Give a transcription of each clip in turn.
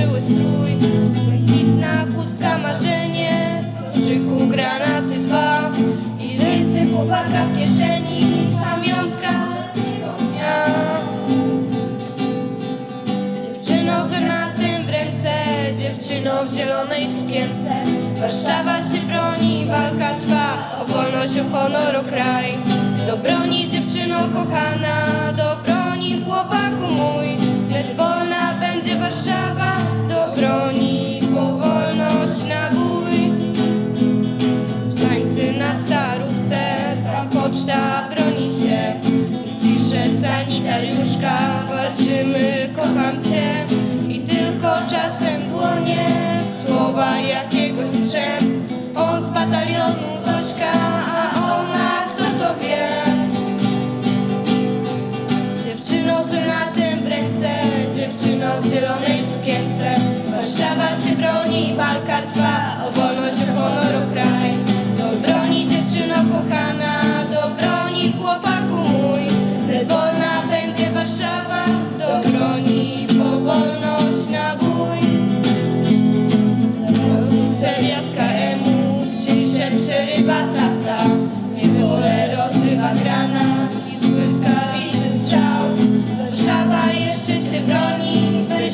założyły strój. Błękitna chustka marzenie. Szyku granaty dwa. I serce chłopaka w kieszeni. Pamiątka letniego dnia Dziewczyno z granatem w ręce. Dziewczyno w zielonej spięce Warszawa się broni, walka trwa. O wolność, o honor, o kraj. Do broni dziewczyno kochana. Do broni chłopaku mój. Lecz wolna będzie Warszawa, do broni po wolność na bój. Tańcy na starówce, tam poczta broni się. Pisze sanitariuszka, walczymy, kocham cię. I tylko czasem dłonie, słowa jakiegoś strzem. On z batalionu Zośka, zielonej sukience. Warszawa się broni, walka trwa, o wolność, o honor, o kraj. Do broni dziewczyno kochana, do broni chłopaku mój. Lecz wolna będzie Warszawa, do broni po wolność na bój. Seria z KM-u, ciszę przerywa tata. Niby pole rozrywa granat i z błyskawicy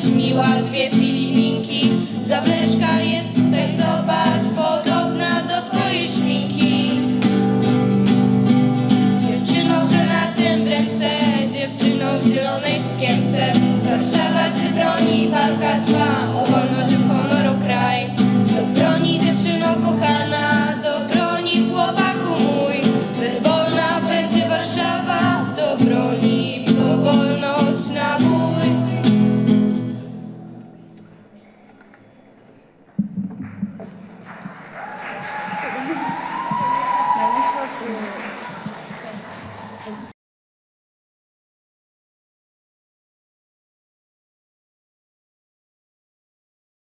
wyśniła dwie Filipinki. Zawleczka jest tutaj, zobacz, podobna do twojej szminki. Dziewczyną z granatem w ręce, dziewczyną w zielonej sukience. Warszawa się broni, walka trwa,